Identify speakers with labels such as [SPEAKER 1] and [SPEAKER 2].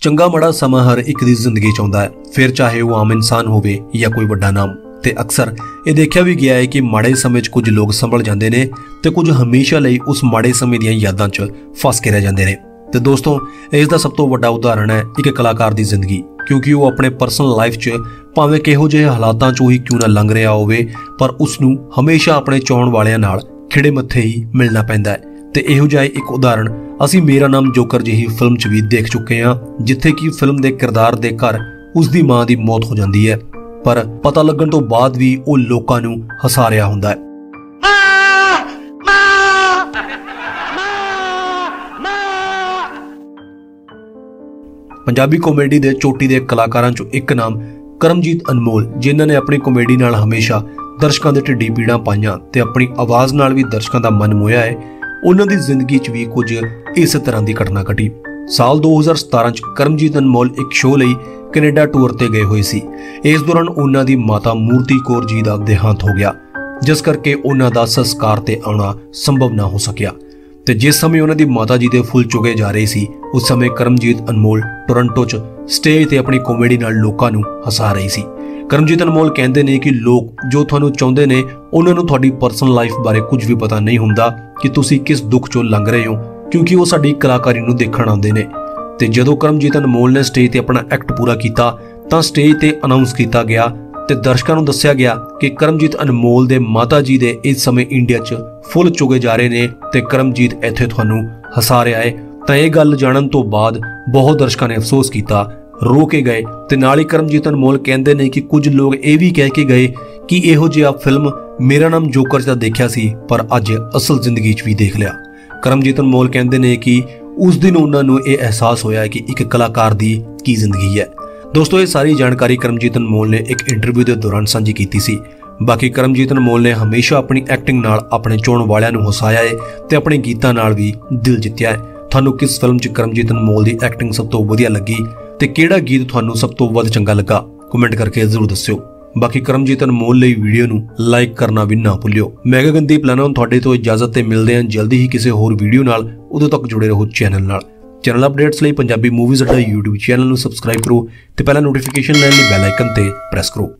[SPEAKER 1] ਚੰਗਾ ਮਾੜਾ ਸਮਾਂ ਹਰ ਇੱਕ ਦੀ ਜ਼ਿੰਦਗੀ ਚ ਆਉਂਦਾ ਹੈ। ਫਿਰ ਚਾਹੇ ਉਹ ਆਮ ਇਨਸਾਨ ਹੋਵੇ ਜਾਂ ਕੋਈ ਵੱਡਾ ਨਾਮ। ਤੇ ਅਕਸਰ ਇਹ ਦੇਖਿਆ ਵੀ ਗਿਆ ਹੈ ਕਿ ਮਾੜੇ ਸਮੇਂ 'ਚ ਕੁਝ ਲੋਕ ਸੰਭਲ ਜਾਂਦੇ ਨੇ ਤੇ ਕੁਝ ਹਮੇਸ਼ਾ ਲਈ ਉਸ ਮਾੜੇ ਸਮੇਂ ਦੀਆਂ ਯਾਦਾਂ 'ਚ ਫਸ ਕੇ ਰਹਿ ਜਾਂਦੇ ਨੇ। ਤੇ ਦੋਸਤੋ, ਇਸ ਦਾ ਸਭ ਤੋਂ ਵੱਡਾ ਉਦਾਹਰਣ ਹੈ ਇੱਕ ਕਲਾਕਾਰ ਦੀ ਜ਼ਿੰਦਗੀ। ਕਿਉਂਕਿ ਉਹ ਆਪਣੇ ਪਰਸਨਲ ਲਾਈਫ 'ਚ ਭਾਵੇਂ ਕਿਹੋ ਜਿਹੇ ਹਾਲਾਤਾਂ 'ਚੋਂ ਹੀ ਕਿਉਂ ਨਾ ਲੰਘ ਰਿਹਾ ਹੋਵੇ, ਪਰ ਉਸ ਨੂੰ ਹਮੇਸ਼ਾ ਆਪਣੇ ਚਾਹਣ ਵਾਲਿਆਂ ਨਾਲ ਖਿੜੇ ਮੱਥੇ ਹੀ ਮਿਲਣਾ ਪੈਂਦਾ ਹੈ। ਤੇ ਇਹੋ ਜਿਹਾ ਇੱਕ ਉਦਾਹਰਣ ਅਸੀਂ ਮੇਰਾ ਨਾਮ ਜੋਕਰ ਜਿਹੀ ਫਿਲਮ 'ਚ ਵੀ ਦੇਖ ਚੁੱਕੇ ਹਾਂ ਜਿੱਥੇ ਕਿ ਫਿਲਮ ਦੇ ਕਿਰਦਾਰ ਦੇ ਘਰ ਉਸ ਦੀ ਮਾਂ ਦੀ ਮੌਤ ਹੋ ਜਾਂਦੀ ਹੈ ਪਰ ਪਤਾ ਲੱਗਣ ਤੋਂ ਬਾਅਦ ਵੀ ਉਹ ਲੋਕਾਂ ਨੂੰ ਹਸਾ ਰਿਹਾ ਹੁੰਦਾ ਹੈ। ਪੰਜਾਬੀ ਕਾਮੇਡੀ ਦੇ ਚੋਟੀ ਦੇ ਕਲਾਕਾਰਾਂ ਚੋਂ ਇੱਕ ਨਾਮ ਕਰਮਜੀਤ ਅਨਮੋਲ ਜਿਨ੍ਹਾਂ ਨੇ ਆਪਣੀ ਕਾਮੇਡੀ ਨਾਲ ਹਮੇਸ਼ਾ ਦਰਸ਼ਕਾਂ ਦੇ ਢਿੱਡੀ ਪੀੜਾਂ ਪਾਈਆਂ ਤੇ ਆਪਣੀ ਆਵਾਜ਼ ਨਾਲ ਵੀ ਦਰਸ਼ਕਾਂ ਦਾ ਮਨ ਮੋਹਿਆ ਹੈ ਉਹਨਾਂ ਦੀ ਜ਼ਿੰਦਗੀ 'ਚ ਵੀ ਕੁਝ ਇਸ ਤਰ੍ਹਾਂ ਦੀ ਘਟਨਾ ਘਟੀ। ਸਾਲ 2017 'ਚ ਕਰਮਜੀਤ ਅਨਮੋਲ ਇੱਕ ਸ਼ੋਅ ਲਈ ਕੈਨੇਡਾ ਟੂਰ ਤੇ ਗਏ ਹੋਏ ਸੀ। ਇਸ ਦੌਰਾਨ ਉਹਨਾਂ ਦੀ ਮਾਤਾ ਮੂਰਤੀ ਕੌਰ ਜੀ ਦਾ ਦੇਹਾਂਤ ਹੋ ਗਿਆ, ਜਿਸ ਕਰਕੇ ਉਹਨਾਂ ਦਾ ਸੰਸਕਾਰ ਤੇ ਆਉਣਾ ਸੰਭਵ ਨਾ ਹੋ ਸਕਿਆ। ਤੇ ਜਿਸ ਸਮੇਂ ਉਹਨਾਂ ਦੀ ਮਾਤਾ ਜੀ ਦੇ ਫੁੱਲ ਚੁਗੇ ਜਾ ਰਹੇ ਸੀ, ਉਸ ਸਮੇਂ ਕਰਮਜੀਤ ਅਨਮੋਲ ਟੋਰਾਂਟੋ 'ਚ ਸਟੇਜ ਤੇ ਆਪਣੀ ਕਾਮੇਡੀ ਨਾਲ ਲੋਕਾਂ ਨੂੰ ਹਸਾ ਰਹੀ ਸੀ। ਕਰਮਜੀਤ ਅਨਮੋਲ ਕਹਿੰਦੇ ਨੇ ਕਿ ਲੋਕ ਜੋ ਤੁਹਾਨੂੰ ਚਾਹੁੰਦੇ ਨੇ, ਉਹਨਾਂ ਨੂੰ ਤੁਹਾਡੀ ਪਰਸਨਲ ਲਾਈਫ ਬਾਰੇ ਕੁਝ ਵੀ ਪਤਾ ਨਹੀਂ ਹੁੰਦਾ ਕਿ ਤੁਸੀਂ ਕਿਸ ਦੁੱਖ 'ਚੋਂ ਲੰਘ ਰਹੇ ਹੋ, ਕਿਉਂਕਿ ਉਹ ਸਾਡੀ ਕਲਾਕਾਰੀ ਨੂੰ ਦੇਖਣ ਆਉਂਦੇ ਨੇ। ਤੇ ਜਦੋਂ ਕਰਮਜੀਤ ਅਨਮੋਲ ਨੇ ਸਟੇਜ ਤੇ ਆਪਣਾ ਐਕਟ ਪੂਰਾ ਕੀਤਾ, ਤਾਂ ਸਟੇਜ ਤੇ ਅਨਾਉਂਸ ਕੀਤਾ ਗਿਆ ਤੇ ਦਰਸ਼ਕਾਂ ਨੂੰ ਦੱਸਿਆ ਗਿਆ ਕਿ ਕਰਮਜੀਤ ਅਨਮੋਲ ਦੇ ਮਾਤਾ ਜੀ ਦੇ ਇਸ ਸਮੇਂ ਇੰਡੀਆ 'ਚ ਫੁੱਲ ਚੁਗੇ ਜਾ ਰਹੇ ਨੇ ਤੇ ਕਰਮਜੀਤ ਇੱਥੇ ਤੁਹਾਨੂੰ ਹਸਾ ਰਿਹਾ ਹੈ। ਤਾਂ ਇਹ ਗੱਲ ਜਾਣਨ ਤੋਂ ਬਾਅਦ ਬਹੁਤ ਦਰਸ਼ਕਾਂ ਨੇ ਅਫਸੋਸ ਕੀਤਾ ਰੋ ਕੇ ਗਏ ਤੇ ਨਾਲ ਹੀ ਕਰਮਜੀਤ ਅਨਮੋਲ ਕਹਿੰਦੇ ਨੇ ਕਿ ਕੁਝ ਲੋਕ ਇਹ ਵੀ ਕਹਿ ਕੇ ਗਏ ਕਿ ਇਹੋ ਜਿਹਾ ਫਿਲਮ ਮੇਰਾ ਨਾਮ ਜੋਕਰ ਦਾ ਦੇਖਿਆ ਸੀ, ਪਰ ਅੱਜ ਅਸਲ ਜ਼ਿੰਦਗੀ 'ਚ ਵੀ ਦੇਖ ਲਿਆ। ਕਰਮਜੀਤ ਅਨਮੋਲ ਕਹਿੰਦੇ ਨੇ ਕਿ ਉਸ ਦਿਨ ਉਹਨਾਂ ਨੂੰ ਇਹ ਅਹਿਸਾਸ ਹੋਇਆ ਕਿ ਇੱਕ ਕਲਾਕਾਰ ਦੀ ਕੀ ਜ਼ਿੰਦਗੀ ਹੈ। ਦੋਸਤੋ, ਇਹ ਸਾਰੀ ਜਾਣਕਾਰੀ ਕਰਮਜੀਤ ਅਨਮੋਲ ਨੇ ਇੱਕ ਇੰਟਰਵਿਊ ਦੇ ਦੌਰਾਨ ਸਾਂਝੀ ਕੀਤੀ ਸੀ। ਬਾਕੀ ਕਰਮਜੀਤ ਅਨਮੋਲ ਨੇ ਹਮੇਸ਼ਾ ਆਪਣੀ ਐਕਟਿੰਗ ਨਾਲ ਆਪਣੇ ਚੋਣ ਵਾਲਿਆਂ ਨੂੰ ਹਸਾਇਆ ਹੈ ਤੇ ਆਪਣੇ ਗੀਤਾਂ ਨਾਲ ਵੀ ਦਿਲ ਜਿੱਤਿਆ ਹੈ ਤੁਹਾਨੂੰ ਕਿਸ ਫਿਲਮ 'ਚ ਕਰਮਜੀਤ ਅਨਮੋਲ ਦੀ ਐਕਟਿੰਗ ਸਭ ਤੋਂ ਵਧੀਆ ਲੱਗੀ? ਤੇ ਕਿਹੜਾ ਗੀਤ ਤੁਹਾਨੂੰ ਸਭ ਤੋਂ ਵੱਧ ਚੰਗਾ ਲੱਗਾ? ਕਮੈਂਟ ਕਰਕੇ ਜ਼ਰੂਰ ਦੱਸਿਓ। ਬਾਕੀ ਕਰਮਜੀਤ ਅਨਮੋਲ ਲਈ ਵੀਡੀਓ ਨੂੰ ਲਾਈਕ ਕਰਨਾ ਵੀ ਨਾ ਭੁੱਲਿਓ। ਮੈਗਾ ਗੰਦੀ ਪਲਾਨੋਂ ਤੁਹਾਡੇ ਤੋਂ ਇਜਾਜ਼ਤ ਤੇ ਮਿਲਦੇ ਹਾਂ ਜਲਦੀ ਹੀ ਕਿਸੇ ਹੋਰ ਵੀਡੀਓ ਨਾਲ। ਉਦੋਂ ਤੱਕ ਜੁੜੇ ਰਹੋ ਚੈਨਲ ਨਾਲ। ਚੈਨਲ ਅਪਡੇਟਸ ਲਈ Punjabi movies Adda YouTube channel ਨੂੰ ਸਬਸਕ੍ਰਾਈਬ ਕਰੋ ਤੇ ਪਹਿਲਾਂ ਨੋਟੀਫਿਕੇਸ਼ਨ ਲੈਣ ਲਈ ਬੈਲ ਆਈਕਨ ਤੇ ਪ੍ਰੈਸ ਕਰੋ।